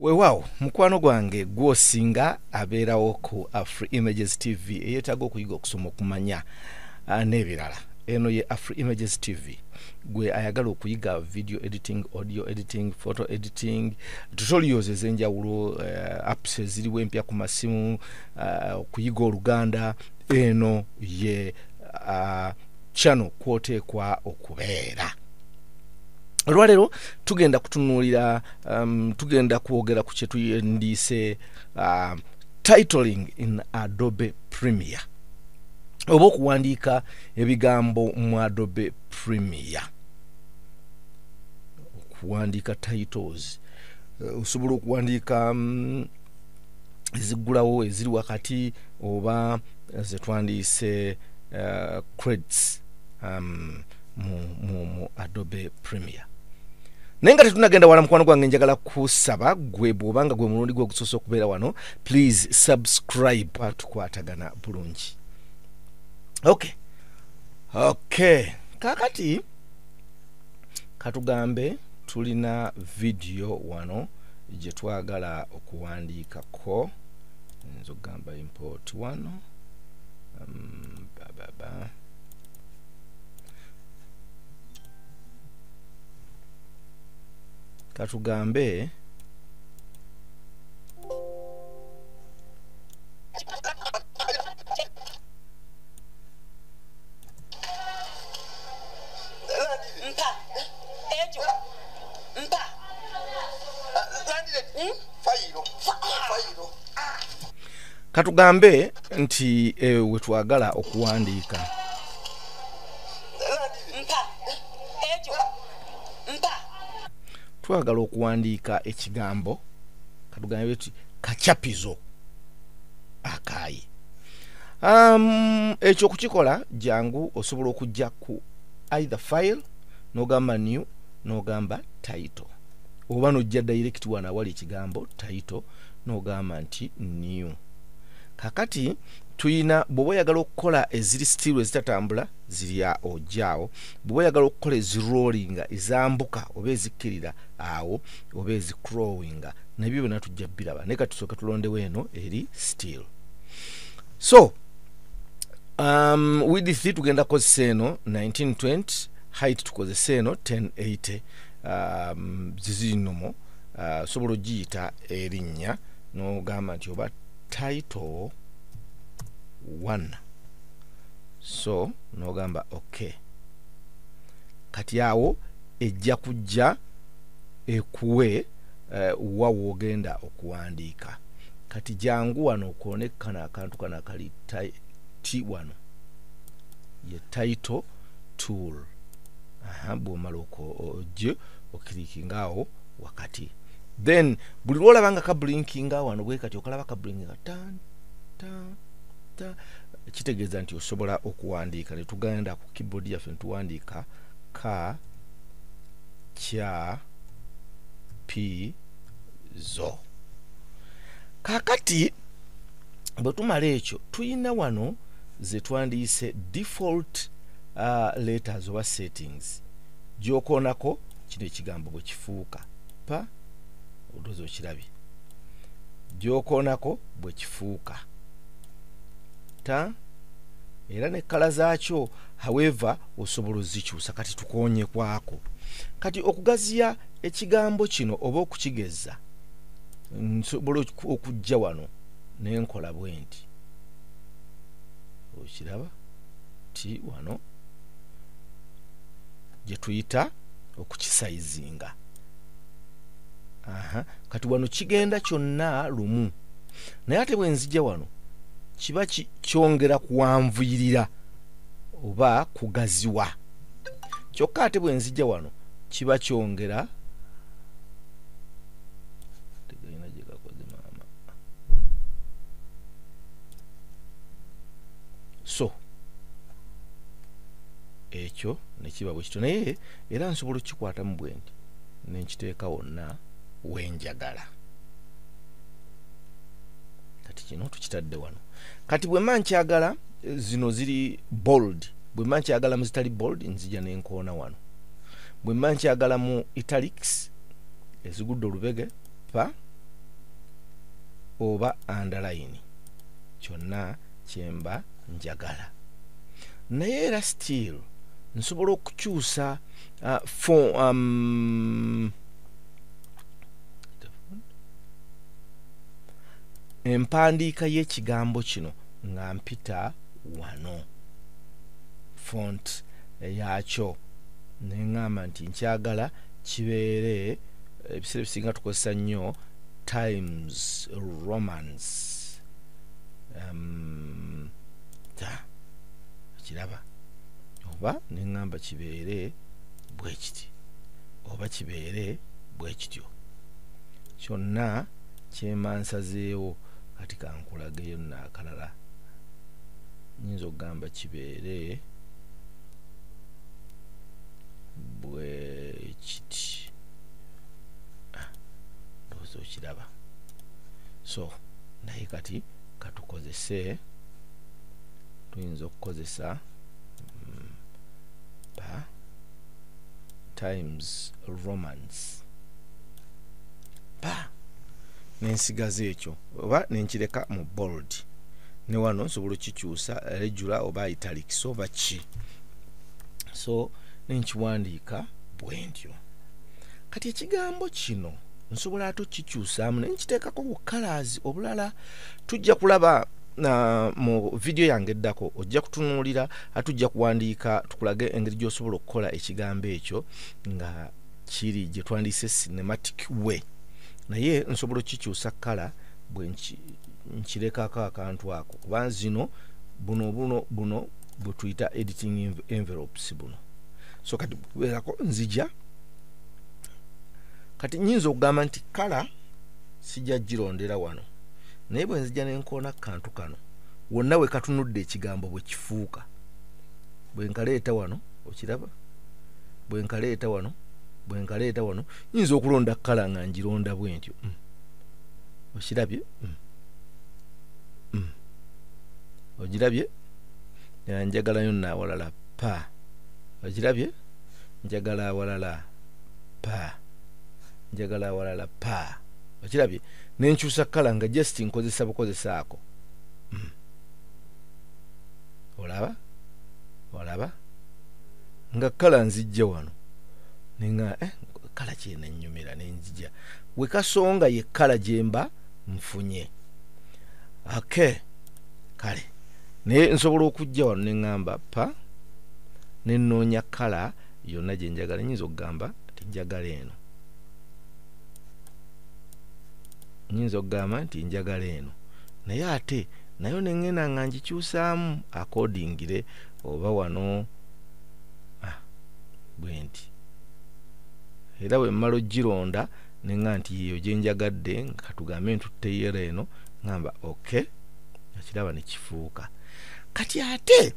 weewaawo mukwano gwange gwosinga abeerawo ku afri images tv eyeetaaga okuyiga okusoma okumanya uh, n'ebirala. Eno ye afri images tv gwe ayagala okuyiga video editing audio editing photo editing tutorials ez'enjawulo uh, apps eziriwo empya ku masimu uh, okuyiga oluganda. Eno ye uh, channel kwoteekwa okubeera olwaleero tugenda kutunuulira um, tugenda kwogera ku kyetuyendiise uh, titling in adobe premier oba okuwandiika ebigambo mu adobe premier okuwandiika titles uh, osobola okuwandiika um, eziggulawo eziri wakati oba zetwandiise uh, creds um, mu, mu, mu adobe premier naye nga tetunagenda wala mukwano gwange njagala kusaba gwe bwobanga gwe mulundi gwe ogusoose okubeera wano please subscribe tukwatagana bulungi. Ok. Ok. Kakati katugambe tulina vidiyo wano gye twagala okuwandiikako. Nza okugamba import wano. Um, bababa katugambe. Katugambe nti ewe wetwagala okuwandiika. Mpa. Ekyo mpa twagala okuwandiika ekigambo katugambe ti kacapizo akaayi um, ekyo okukikola jangu osobola okujja ku either file n'ogamba new n'ogamba title. Oba n'ojja direct wano awali ekigambo title n'ogamba nti new kakati tuyina bw'oba oyagala okukola eziri still ezitatambula zirya ojjaawo bw'oba oyagala okukola ezirollinga ezambuka oba ezikkirira awo oba ezicrowinga nabyo byonna tujja biraba. Naye katusooka tulondewo eno eri still so um, width tugenda kukozesa eno 1920 height tukozesa eno 1080 um, zizinomo uh, sobola ogiyita erinnya n'ogamba nti oba title 1 so n'ogamba ok kati awo ejja kujja ekuwe uh, wa woogenda okuwandiika. Kati jangu wano okoone kano akantu ti- ti wano. Ye title tool. Bwomala ojje okirikinga awo wakati then buli lwolaba nga kablinkinga wano bwe kati okalaba kablinkinga tan tan ta kitegeeza nti osobola okuwandiika. Netugenda ku keyboard yaffe netuwandiika ka kya pi zo kakati bwe tumala ekyo tuyina wano zetwandiise default uh, letters oba settings. Gyokoonako kino ekigambo bwe kifuuka. Pa odozi okirabye. Gyokoonako bwe kifuuka. Ta era ne kala zaakyo however osobola ozikyusa kati tukoonye kwako. Kati okugaziya ekigambo kino oba okukigeza nsobola oku- okujja wano nenkola bwe nti. Okiraba ti wano gye tuyita okukisayizinga kati wano kigenda kyonna lumu. Naye ate bwe nzija wano kiba ki- kyongera kuwanvuyirira oba kugaziwa. Kyokka ate bwe nzija wano kiba kyongera. So ekyo nekiba bwe kityo. Naye era nsobola okukikwatamu bwe nti nenkiteeka wonna wenjagala. Kati kino tukitadde wano. Kati bwe mba nkyagala zino ziri bold. Bwe mba nkyagala mu zitali bold nzija nenkoona wano. Bwe mba nkyagala mu italics ezigudde olubege pa oba underline. Kyonna kyemba njagala. Naye era still nsobola okukyusa uh, for, um, empandiika y'ekigambo kino nga mpita wano. Font yakyo neŋŋamba nti nkyagala kibeere ebiseera ebisinga tukozesa nnyo times romans kiraba. Oba neŋŋamba kibeere bwe kiti. Oba kibeere bwe kityo. Kyonna kyemansazeewo kati kankulageyo nno akalala. Nyinza okugamba kibeere bwe kiti. Ah, ndowooza okiraba. So naye kati katukozese tuyinza okukozesa mm, pa times romans pa nensigaza ekyo oba nenkireka mu bold. Ne wano nsobola okikyusa regula oba italics oba ki. So nenkiwandiika bwe ntyo. Kati ekigambo kino nsobola ate okikyusaamu naye nkiteekako bukalazi obulala tujja kulaba mu vidiyo yange eddako ojja kutunuulira ate ojja kuwandiika tukulage engeri gy'osobola okukola ekigambo ekyo nga kiri gye twandiise cinematic way naye nsobola okukikyusa kala bwe nki- nkirekako akantu ako. Kuba zino buno buno buno bwe tuyita editing env- envelopes buno. So kati kubeerako nzija kati nyinza okugamba nti kala sijja girondera wano. Naye bwe nzija nenkoona kantu kano wonna we katunudde ekigambo bwe kifuuka. Bwe nkaleeta wano okiraba? Bwe nkaleeta wano bwe nkaleeta wano nyinza okulonda kala nga ngironda bwe ntyo. Mm. okirabye? Mm. mm. ogirabye? Era njagalayo nno awalala pa. Ogirabye? Njagala awalala pa. Njagala awalala pa. Okirabye? Nenkyusa kala nga just nkozesa bukozesa ako olaba? Olaba? Nga kala nzijja wano nenga eh, kala kyenanyumira nenzija wekasonga ye kala gyemba nfunye. Ake kale. Naye nsobola okujja wano neŋŋamba pa nenoonya kala yonna gye njagala. Nyinza okugamba nti njagala eno. Nyinza okugamba nti njagala eno. Naye ate nayo neŋŋenda nga ngikyusaamu akodingire oba wano ah, bwe nti era bwe mmala ogironda neŋŋa nti yeeyo gye njagadde nga tugambe ntuteyera eno ŋŋamba ok akiraba ne kifuuka. Kati ate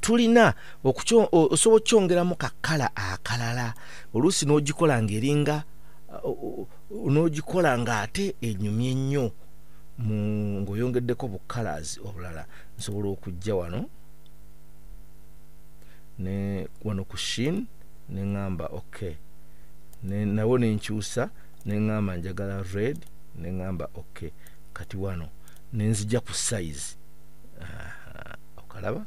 tulina osobola okukyongeramu kakala akalala oluusi n'ogikola o- n'ogikola ng'ate enyumye ennyo ng'oyongeddeko bukalazi obulala. Nsobola okujja wano ne wano ku shin neŋŋamba ok. ne, nawo nenkyusa neŋŋamba njagala red neŋŋamba ok kati wano nenzija ku size okalaba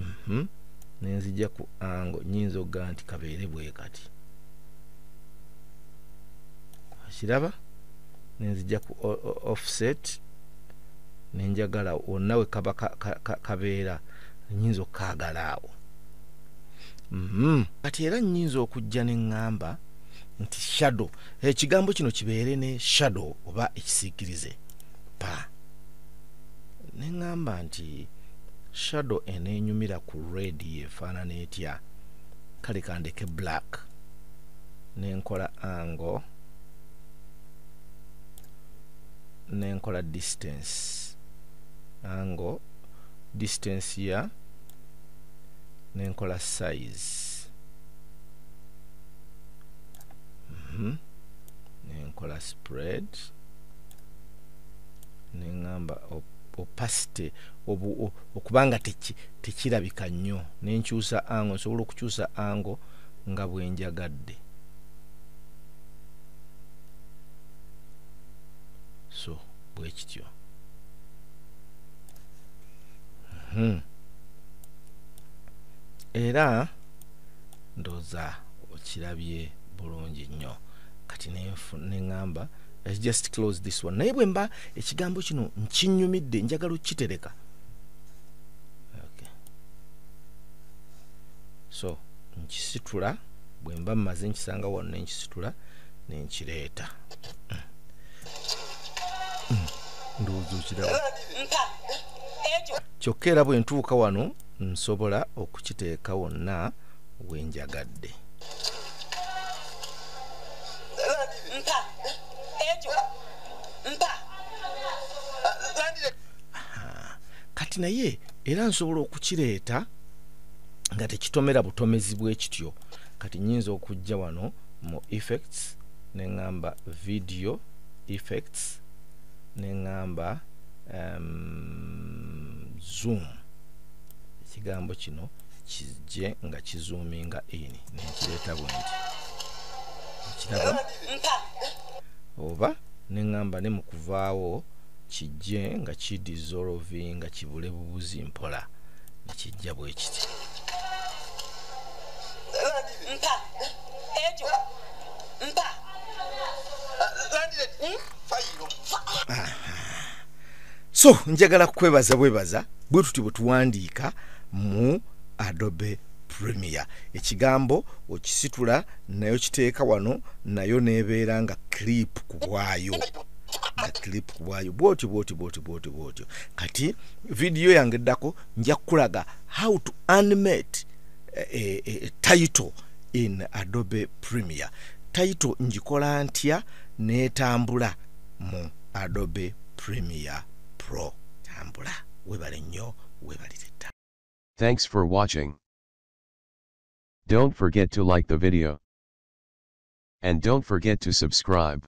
Mhm. nenzija ku ango nyinza okugamba nti kabeere bwe kati kiraba nenzija ku offset nenjagala wonna we kaba ka- ka- ka- kabeera nyinza okukaagala awo. Kati era nyinza okujja neŋŋamba nti shadow ekigambo kino kibeere ne shadow oba ekisiikirize pa neŋŋamba nti shadow eneenyumira ku red yefaanana etya? Kale kandeke black. Nenkola angle nenkola distance. Angle distance ya nenkola size. Mhm. nenkola spread. Neŋŋamba op- opacity okubanga teki- tekirabika nnyo. Nenkyusa ango nsobola okukyusa ango nga bwenjagadde so bwe kityo. Mhm. Era ndowooza okirabye bulungi nnyo. Kati neŋŋamba just close this one. Naye bwe mba ekigambo kino nkinyumidde njagala okukitereka. Okay. so nkisitula bwe mba mmaze nkisanga wano nenkisitula nenkireeta Mm. ndowooza okiraba. Kyokka era bwe ntuuka wano nsobola okukiteeka wonna wenjagadde. Kati naye era nsobola okukireeta nga tekitomera butomezi bwe kityo. Kati nyinza okujja wano mu effects neŋŋamba video effects neŋŋamba um, zoom ekigambo kino kijje nga kizoominga in nenkireeta bwe nti ekiraba mpa oba neŋŋamba ne mu kuvaawo kijje nga kidissolvinga kibule bubuzi mpola nekijja bwe kiti. Mpa ekyo mpa so njagala kukwebaza bwebaza bwe tuti bwe tuwandiika mu adobe premier ekigambo okisitula nayo kiteeka wano nayo nebeera nga clip ku bwayo. Nga clip ku bwayo. Bwotyo bwotyo bwotyo bwotyo bwotyo. Kati vidiyo yange eddako nja kukulaga how to animate e, e, title in adobe premier title ngikola ntya? Netambula mu adobe premier pro. Tambula. Webale nnyo webalire Thanks for watching. Don't forget to like the video. And don't forget to subscribe.